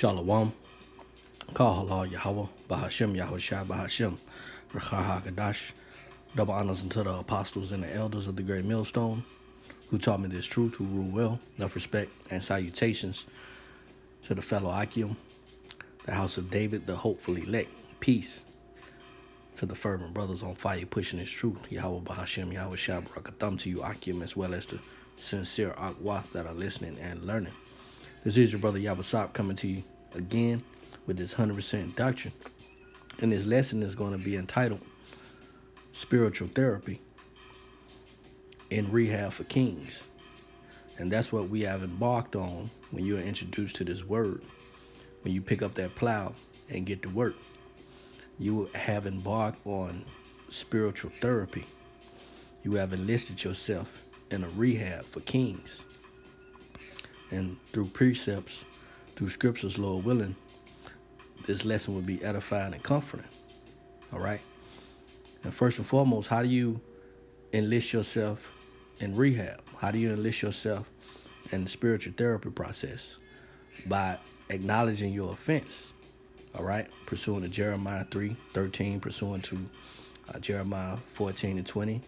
Shalom. Kahala Yahawah, Bahasham Yahweh Shai Bahasham, Rawchaa Qadash. Double honors unto the apostles and the elders of the great millstone who taught me this truth, who rule well, enough respect, and salutations to the fellow Akim, the house of David, the hopeful elect. Peace to the fervent brothers on fire pushing this truth. Yahweh Bahasham, Yahweh Shai Barakatham to you, Akim, as well as the sincere Akwath that are listening and learning. This is your brother Yabasop coming to you again with this 100% doctrine. And this lesson is going to be entitled Spiritual Therapy in Rehab for Kings. And that's what we have embarked on when you are introduced to this word. When you pick up that plow and get to work, you have embarked on spiritual therapy. You have enlisted yourself in a rehab for kings. And through precepts, through scriptures, Lord willing, this lesson will be edifying and comforting. All right? And first and foremost, how do you enlist yourself in rehab? How do you enlist yourself in the spiritual therapy process? By acknowledging your offense. All right? Pursuing to Jeremiah 3 13, pursuing to uh, Jeremiah 14 and 20.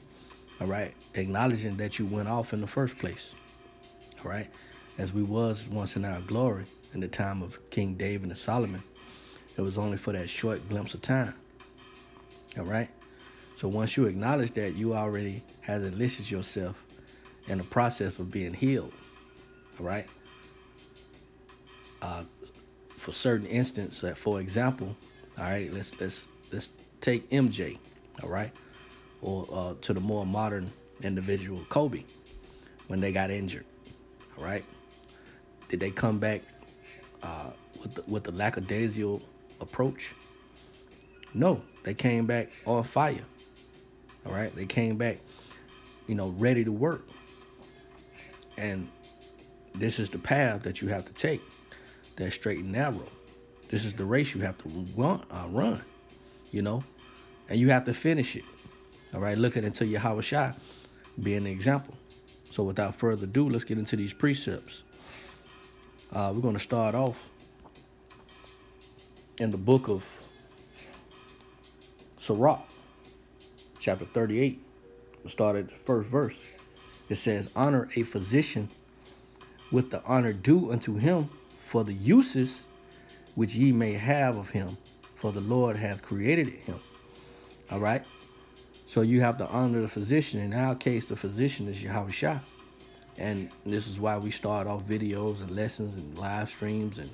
All right? Acknowledging that you went off in the first place. All right? As we was once in our glory in the time of King David and Solomon. It was only for that short glimpse of time. All right? So once you acknowledge that, you already has enlisted yourself in the process of being healed. All right? Uh, for certain instance, for example, all right, let's let's let's take MJ, all right, or uh, to the more modern individual, Kobe, when they got injured, all right. Did they come back uh, with the, with the lackadaisical approach? No, they came back on fire. All right, they came back, you know, ready to work. And this is the path that you have to take. That straight and narrow. This is the race you have to run, uh, run, you know, and you have to finish it. All right, looking into Yahawashi being an example. So without further ado, let's get into these precepts. Uh, we're going to start off in the book of Sirach, chapter 38. We'll start at the first verse. It says, Honor a physician with the honor due unto him for the uses which ye may have of him, for the Lord hath created him. All right? So you have to honor the physician. In our case, the physician is Yahawashi. And this is why we start off videos and lessons and live streams and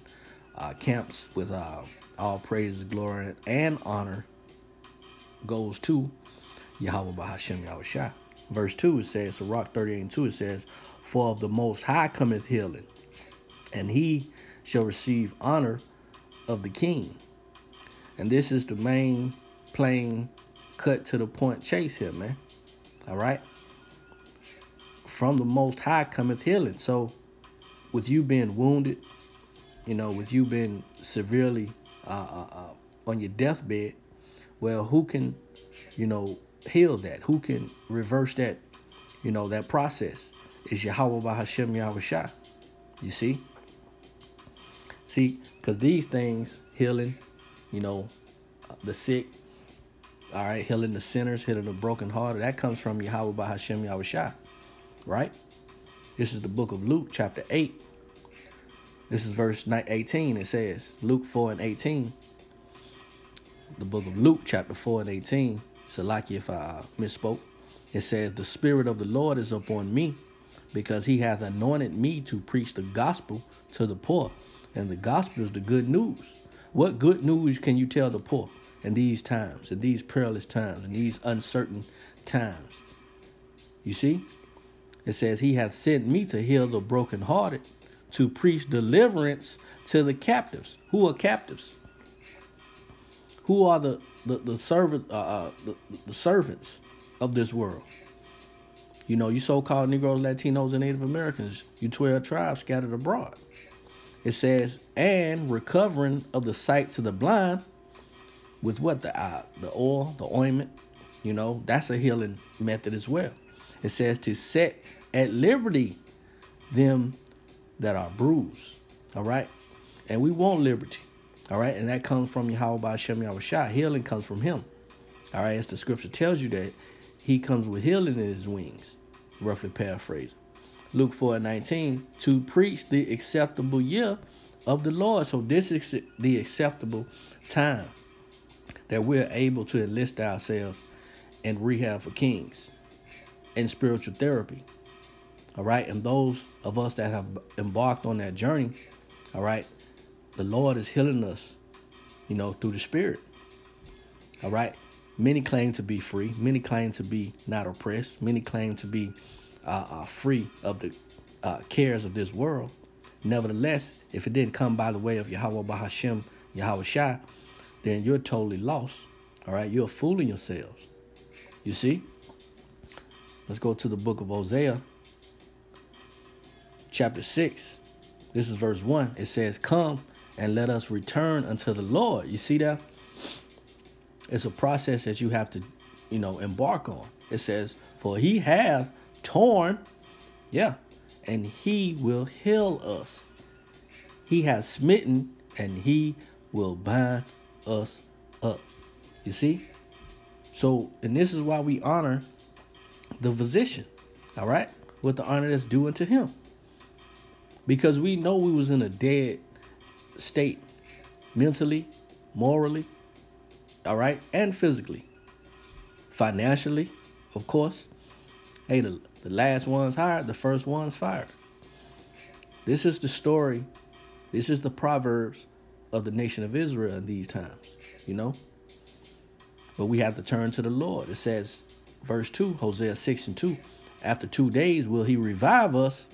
uh, camps with uh, all praise, glory, and honor goes to Yahawah Bahasham Yahweh Shai. Verse 2 it says, Sirach 38 and 2 it says, For of the most high cometh healing, and he shall receive honor of the king. And this is the main plain cut to the point chase here, man. All right from the most high cometh healing. So with you being wounded, you know, with you being severely uh, uh, uh, on your deathbed, well, who can, you know, heal that? Who can reverse that, you know, that process? Is Yahawah Bahasham Yahweh Shai. You see? See, because these things, healing, you know, the sick, all right, healing the sinners, healing the broken hearted, that comes from Yahawah Bahasham Yahweh Shai right? This is the book of Luke, chapter 8. This is verse 18. It says, Luke 4 and 18. The book of Luke, chapter 4 and 18. Salaki, if I misspoke. It says, The Spirit of the Lord is upon me, because he hath anointed me to preach the gospel to the poor. And the gospel is the good news. What good news can you tell the poor in these times, in these perilous times, in these uncertain times? You see? It says, He hath sent me to heal the brokenhearted, to preach deliverance to the captives. Who are captives? Who are the the, the servant uh, uh, the, the servants of this world? You know, you so-called Negroes, Latinos, and Native Americans, you 12 tribes scattered abroad. It says, and recovering of the sight to the blind with what? The the oil, the ointment, you know, that's a healing method as well. It says to set at liberty them that are bruised. All right. And we want liberty. All right. And that comes from Yahweh by Shem Yahawashi. Healing comes from him. All right. As the scripture tells you that he comes with healing in his wings, roughly paraphrasing. Luke 4 and 19, to preach the acceptable year of the Lord. So this is the acceptable time that we're able to enlist ourselves in rehab for kings and spiritual therapy. All right. And those of us that have embarked on that journey, all right, the Lord is healing us, you know, through the Spirit. All right. Many claim to be free. Many claim to be not oppressed. Many claim to be uh, uh, free of the uh, cares of this world. Nevertheless, if it didn't come by the way of Yahawah Bahasham, Yahweh Shai, then you're totally lost. All right. You're fooling yourselves. You see? Let's go to the book of Hosea, chapter 6. This is verse 1. It says, Come and let us return unto the Lord. You see that? It's a process that you have to, you know, embark on. It says, For he hath torn, yeah, and he will heal us. He has smitten, and he will bind us up. You see? So, and this is why we honor the physician, all right, with the honor that's due unto him. Because we know we was in a dead state, mentally, morally, all right, and physically, financially, of course. Hey, the, the last one's hired, the first one's fired. This is the story, this is the Proverbs of the nation of Israel in these times, you know? But we have to turn to the Lord. It says, verse 2, Hosea 6 and 2, after two days will he revive us.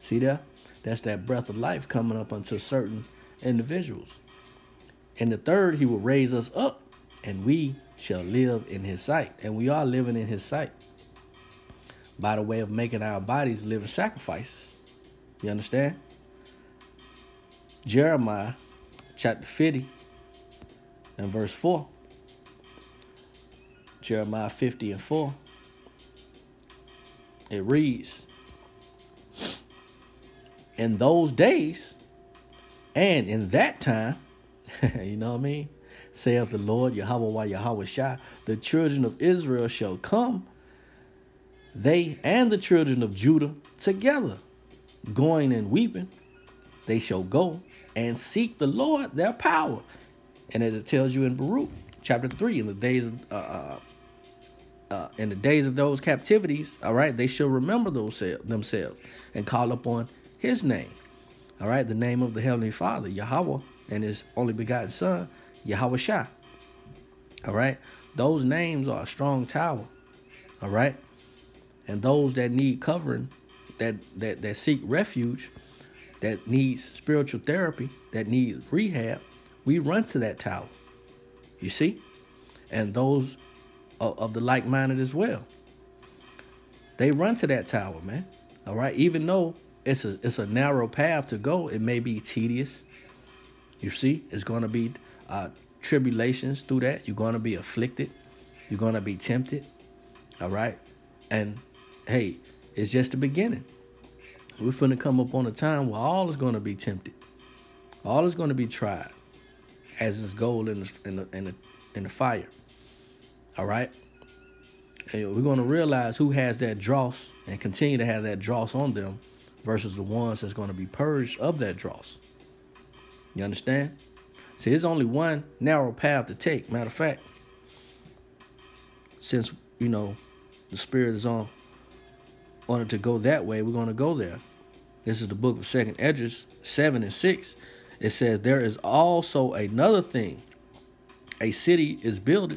See that? That's that breath of life coming up unto certain individuals. And the third, he will raise us up and we shall live in his sight. And we are living in his sight by the way of making our bodies living sacrifices. You understand? Jeremiah chapter 50 and verse 4. Jeremiah 50 and 4. It reads, In those days and in that time, you know what I mean? saith the Lord, Yahweh Yahweh Shah, the children of Israel shall come, they and the children of Judah together, going and weeping. They shall go and seek the Lord their power. And as it tells you in Baruch chapter 3, in the days of uh, uh, uh, in the days of those captivities, all right, they shall remember those themselves and call upon his name. All right, the name of the Heavenly Father, Yahweh, and his only begotten Son, Yahawashi. All right. Those names are a strong tower. All right. And those that need covering, that that that seek refuge, that needs spiritual therapy, that needs rehab, we run to that tower. You see? And those of, of the like-minded as well. They run to that tower, man. All right. Even though it's a it's a narrow path to go, it may be tedious. You see, it's going to be uh, tribulations through that. You're going to be afflicted. You're going to be tempted. All right. And hey, it's just the beginning. We're going to come up on a time where all is going to be tempted. All is going to be tried as is gold in the, in the, in the, in the fire. All right. And we're going to realize who has that dross and continue to have that dross on them versus the ones that's going to be purged of that dross. You understand? See, there's only one narrow path to take. Matter of fact, since you know the spirit is on wanted to go that way, we're going to go there. This is the book of Second Esdras, seven and six. It says there is also another thing. A city is built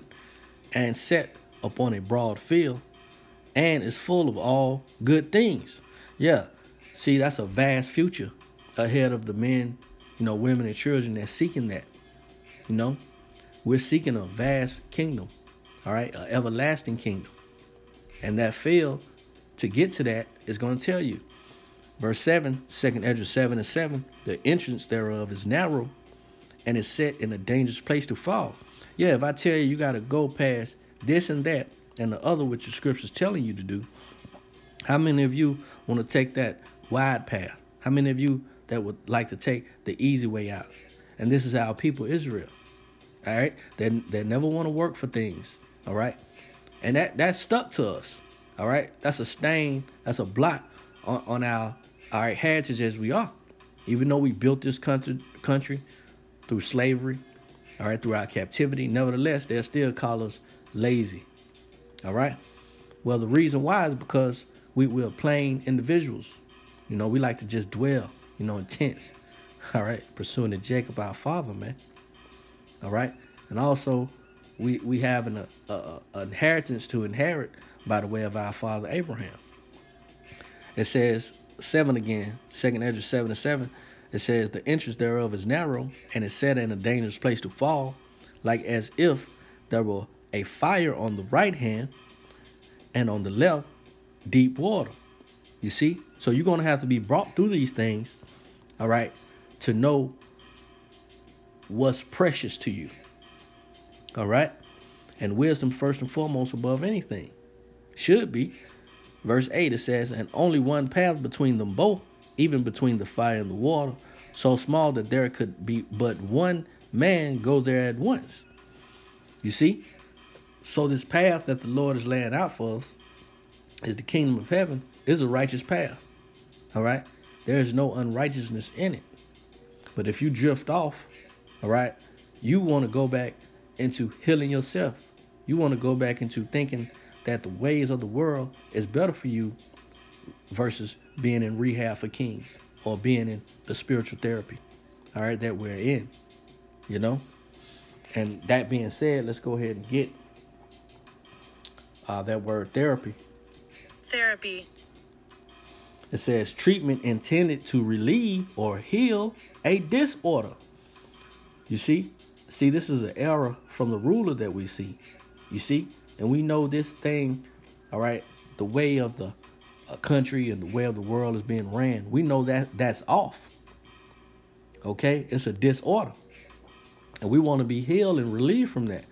and set upon a broad field, and is full of all good things. Yeah, see, that's a vast future ahead of the men, you know, women and children that's seeking that. You know, we're seeking a vast kingdom, all right, an everlasting kingdom. And that field, to get to that, is going to tell you. Verse 7, second Esdras 7 and 7, the entrance thereof is narrow and is set in a dangerous place to fall. Yeah, if I tell you you got to go past this and that and the other which the scripture's telling you to do, how many of you want to take that wide path? How many of you that would like to take the easy way out. And this is our people, Israel. All right? They, they never want to work for things. All right? And that, that stuck to us. All right? That's a stain, that's a blot on, on our, our heritage as we are. Even though we built this country, country through slavery, all right, through our captivity, nevertheless, they'll still call us lazy. All right? Well, the reason why is because we, we're plain individuals. You know, we like to just dwell, you know, intense. All right, pursuing the Jacob our father, man. All right, and also we we have an a, a, inheritance to inherit by the way of our father Abraham. It says seven again, second Esdras seven and seven. It says the entrance thereof is narrow and is set in a dangerous place to fall, like as if there were a fire on the right hand and on the left deep water. You see? So you're going to have to be brought through these things, all right, to know what's precious to you. All right? And wisdom first and foremost above anything. Should be. Verse 8 it says, And only one path between them both, even between the fire and the water, so small that there could be but one man go there at once. You see? So this path that the Lord is laying out for us is the kingdom of heaven is a righteous path. All right? There is no unrighteousness in it. But if you drift off, all right, you want to go back into healing yourself. You want to go back into thinking that the ways of the world is better for you versus being in rehab for kings or being in the spiritual therapy, all right, that we're in, you know? And that being said, let's go ahead and get uh, that word therapy therapy. It says treatment intended to relieve or heal a disorder. You see? See, this is an error from the ruler that we see. You see? And we know this thing, all right, the way of the uh, country and the way of the world is being ran. We know that that's off. Okay? It's a disorder. And we want to be healed and relieved from that.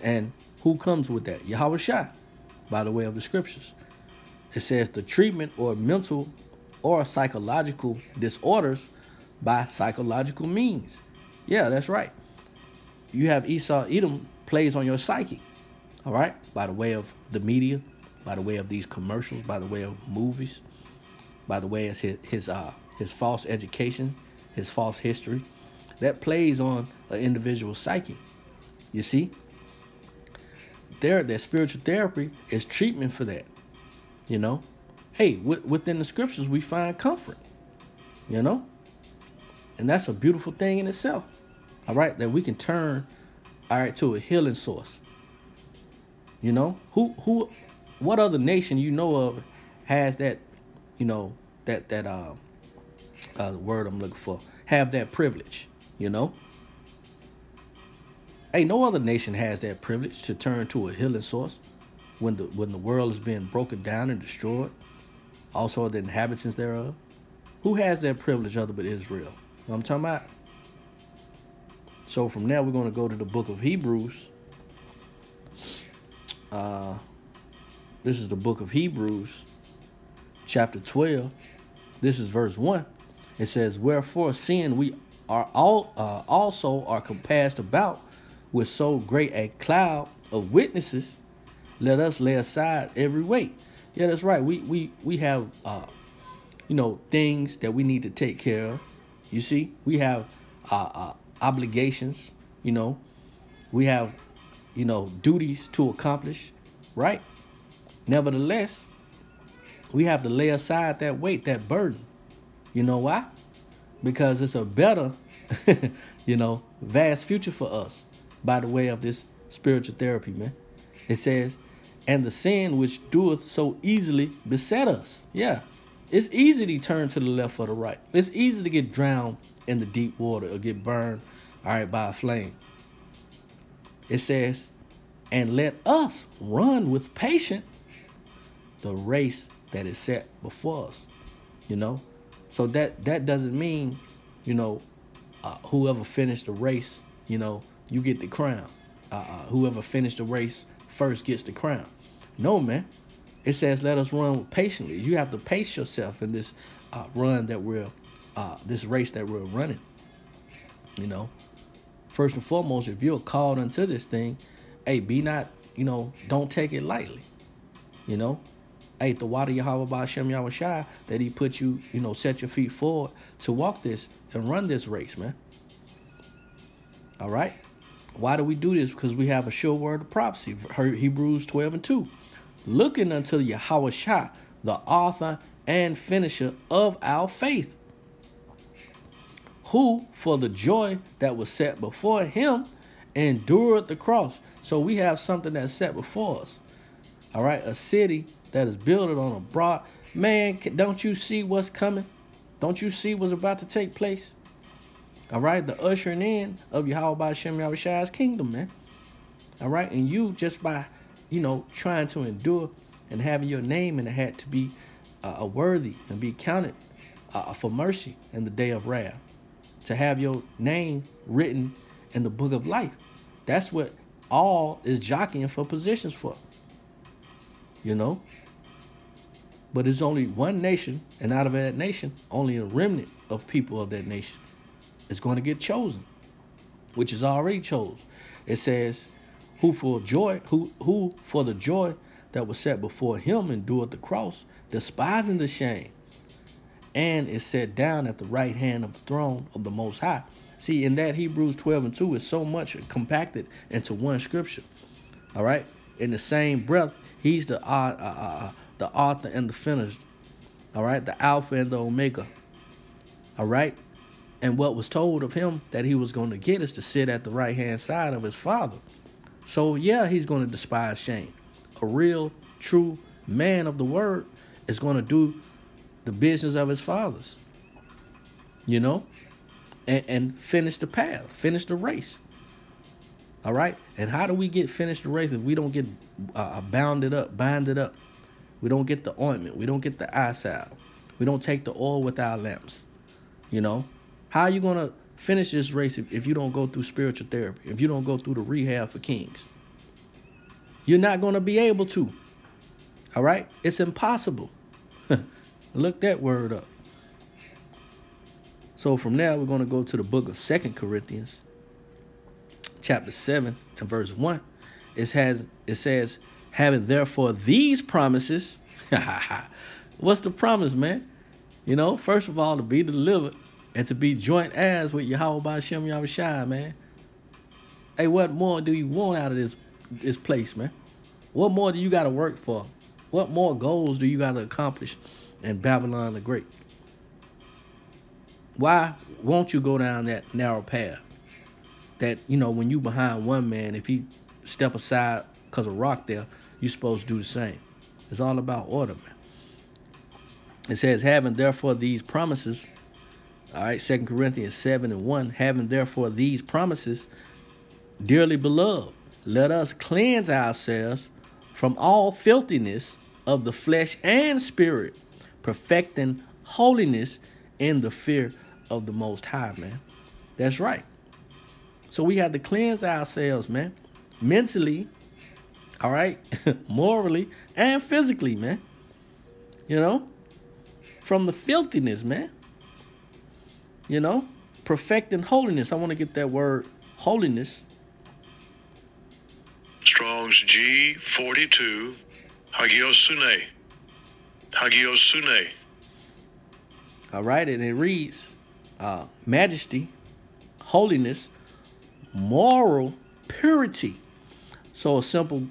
And who comes with that? Yahawashi, by the way of the scriptures. It says the treatment or mental or psychological disorders by psychological means. Yeah, that's right. You have Esau Edom plays on your psyche, all right, by the way of the media, by the way of these commercials, by the way of movies, by the way of his his uh his false education, his false history, that plays on an individual's psyche. You see, their their spiritual therapy is treatment for that. You know, hey, w- within the scriptures we find comfort. You know, and that's a beautiful thing in itself. All right, that we can turn, all right, to a healing source. You know, who who, what other nation you know of has that, you know, that that uh, uh word I'm looking for, have that privilege. You know. Hey, no other nation has that privilege to turn to a healing source when the when the world is being broken down and destroyed, also the inhabitants thereof. Who has that privilege other but Israel? You know I'm talking about. So from now we're going to go to the book of Hebrews. Uh, this is the book of Hebrews, chapter 12. This is verse 1. It says, Wherefore, seeing we are all uh, also are compassed about with so great a cloud of witnesses, let us lay aside every weight. Yeah, that's right. We we we have uh, you know things that we need to take care of. You see, we have uh, uh, obligations. You know, we have you know duties to accomplish. Right. Nevertheless, we have to lay aside that weight, that burden. You know why? Because it's a better, you know, vast future for us by the way of this spiritual therapy, man. It says, and the sin which doeth so easily beset us. Yeah. It's easy to turn to the left or the right. It's easy to get drowned in the deep water or get burned, all right, by a flame. It says, and let us run with patience the race that is set before us. You know? So that that doesn't mean, you know, uh, whoever finished the race, you know, you get the crown. Uh, uh, whoever finished the race first gets the crown. No, man. It says, let us run patiently. You have to pace yourself in this uh, run that we're uh, this race that we're running. You know, first and foremost, if you're called into this thing, hey, be not, you know, don't take it lightly. You know, hey, the water Yahweh Ba'Shem Yahweh that he put you, you know, set your feet forward to walk this and run this race, man. All right. Why do we do this? Because we have a sure word of prophecy. Hebrews 12 and 2. Looking unto Yahawashi, the author and finisher of our faith, who for the joy that was set before him endured the cross. So we have something that's set before us. All right, a city that is built on a broad. Man, don't you see what's coming? Don't you see what's about to take place? All right, the ushering in of Yahweh Shem Yahushai's kingdom, man. All right, and you just by, you know, trying to endure and having your name in the hat to be uh, worthy and be counted uh, for mercy in the day of wrath, to have your name written in the book of life. That's what all is jockeying for positions for. You know? But it's only one nation, and out of that nation, only a remnant of people of that nation is going to get chosen, which is already chosen. It says, "Who for joy, who who for the joy that was set before him endured the cross, despising the shame, and is set down at the right hand of the throne of the Most High." See, in that Hebrews 12 and 2 is so much compacted into one scripture. All right, in the same breath, he's the uh, uh, uh, the author and the finisher. All right, the Alpha and the Omega. All right, and what was told of him that he was going to get is to sit at the right hand side of his father. So, yeah, he's going to despise shame. A real, true man of the word is going to do the business of his fathers, you know, and, and finish the path, finish the race. All right. And how do we get finished the race if we don't get uh, bounded up, binded up? We don't get the ointment. We don't get the eye salve. We don't take the oil with our lamps. You know, how are you going to finish this race if, if you don't go through spiritual therapy, if you don't go through the rehab for kings? You're not going to be able to. All right? It's impossible. Look that word up. So from there, we're going to go to the book of Second Corinthians, chapter 7 and verse 1. It has it says, having therefore these promises. What's the promise, man? You know, first of all, to be delivered and to be joint heirs with Yahweh Ba'Shem Yahushai, man. Hey, what more do you want out of this this place, man? What more do you got to work for? What more goals do you got to accomplish in Babylon the Great? Why won't you go down that narrow path? That, you know, when you behind one man, if he step aside because of rock there, you're supposed to do the same. It's all about order, man. It says, having therefore these promises, all right, Second Corinthians 7 and 1. Having therefore these promises, dearly beloved, let us cleanse ourselves from all filthiness of the flesh and spirit, perfecting holiness in the fear of the Most High, man. That's right. So we have to cleanse ourselves, man, mentally, all right, morally, and physically, man. You know, from the filthiness, man you know, perfecting holiness. I want to get that word holiness. Strong's G42, Hagiosune. Hagiosune. All right, and it reads uh, majesty, holiness, moral purity. So a simple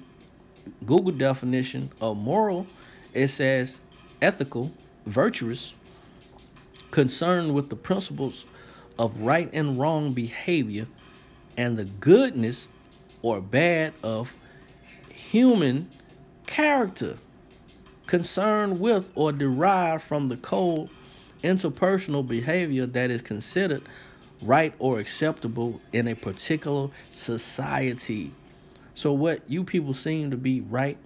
Google definition of moral, it says ethical, virtuous, concerned with the principles of right and wrong behavior and the goodness or bad of human character, concerned with or derived from the code interpersonal behavior that is considered right or acceptable in a particular society. So, what you people seem to be right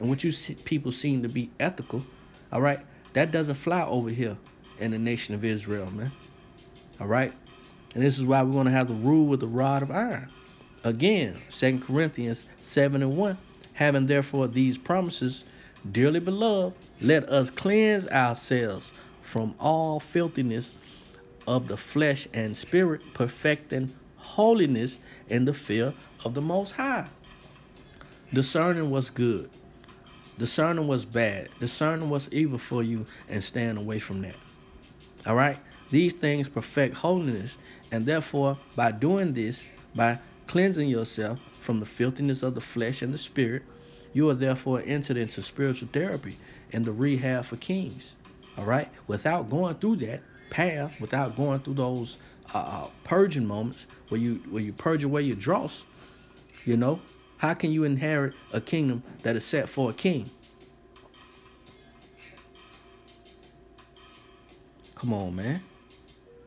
and what you people seem to be ethical, all right, that doesn't fly over here in the nation of Israel, man. All right? And this is why we're going to have to rule with the rod of iron. Again, Second Corinthians 7 and 1. Having therefore these promises, dearly beloved, let us cleanse ourselves from all filthiness of the flesh and spirit, perfecting holiness in the fear of the Most High. Discerning what's good, discerning what's bad, discerning what's evil for you, and staying away from that. All right? These things perfect holiness, and therefore, by doing this, by cleansing yourself from the filthiness of the flesh and the spirit, you are therefore entered into spiritual therapy and the rehab for kings. All right? Without going through that path, without going through those uh, uh, purging moments where you where you purge away your dross, you know, how can you inherit a kingdom that is set for a king? Come on, man.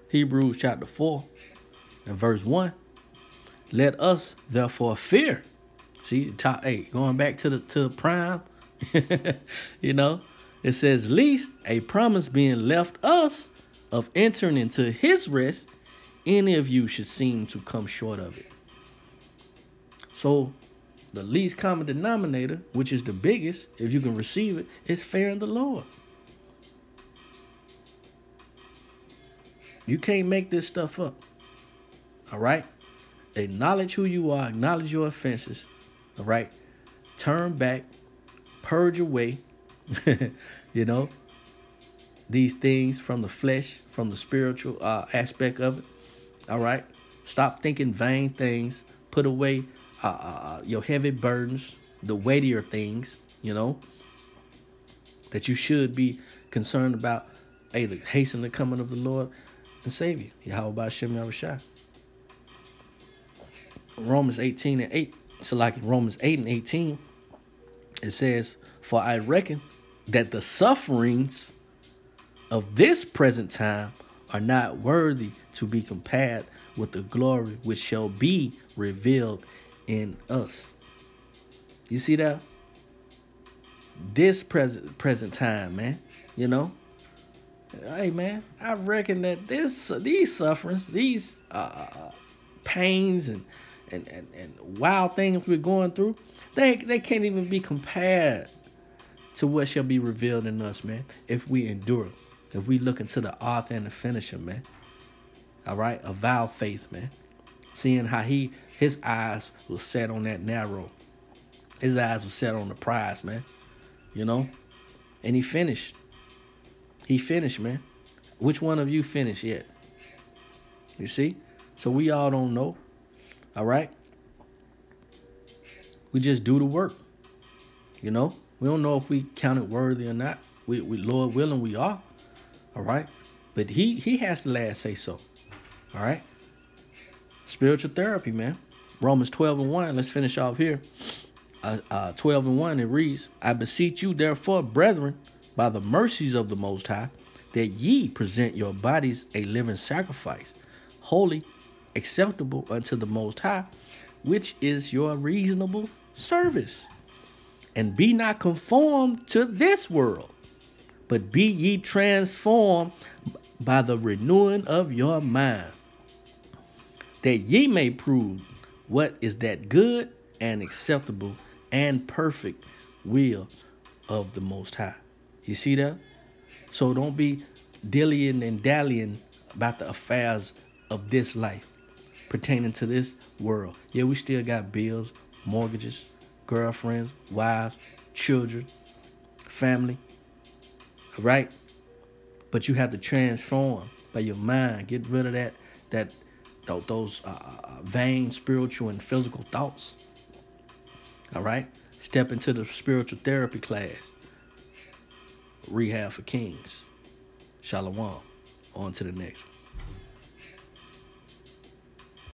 Hebrews chapter 4 and verse 1. Let us therefore fear. See, top eight, going back to the to the prime. you know, it says, least a promise being left us of entering into his rest, any of you should seem to come short of it. So the least common denominator, which is the biggest, if you can receive it, is fearing the Lord. You can't make this stuff up. All right? Acknowledge who you are, acknowledge your offenses. All right? Turn back, purge away, you know, these things from the flesh, from the spiritual uh, aspect of it. All right? Stop thinking vain things. Put away uh, uh, your heavy burdens, the weightier things, you know, that you should be concerned about. Hey, hasten the coming of the Lord and Savior, Yahweh Shem Yahushua. Romans 18 and 8. So like in Romans 8 and 18, it says, For I reckon that the sufferings of this present time are not worthy to be compared with the glory which shall be revealed in us. You see that? This present present time, man. You know, hey man, I reckon that this these sufferings, these uh, pains and, and and and wild things we're going through, they they can't even be compared to what shall be revealed in us, man. If we endure, if we look into the author and the finisher, man. All right, a vow faith, man. Seeing how he his eyes was set on that narrow, his eyes were set on the prize, man. You know, and he finished. He finished, man. Which one of you finished yet? You see? So we all don't know. All right? We just do the work. You know? We don't know if we count it worthy or not. We, we Lord willing, we are. All right? But he he has the last say so. All right? Spiritual therapy, man. Romans 12 and 1. Let's finish off here. Uh, uh, 12 and 1, it reads, I beseech you, therefore, brethren, by the mercies of the Most High, that ye present your bodies a living sacrifice, holy, acceptable unto the Most High, which is your reasonable service. And be not conformed to this world, but be ye transformed by the renewing of your mind, that ye may prove what is that good and acceptable and perfect will of the Most High. You see that? So don't be dillying and dallying about the affairs of this life pertaining to this world. Yeah, we still got bills, mortgages, girlfriends, wives, children, family. Right? But you have to transform by your mind. Get rid of that that those uh, vain spiritual and physical thoughts. All right? Step into the spiritual therapy class. Rehab for Kings. Shalom. On to the next one.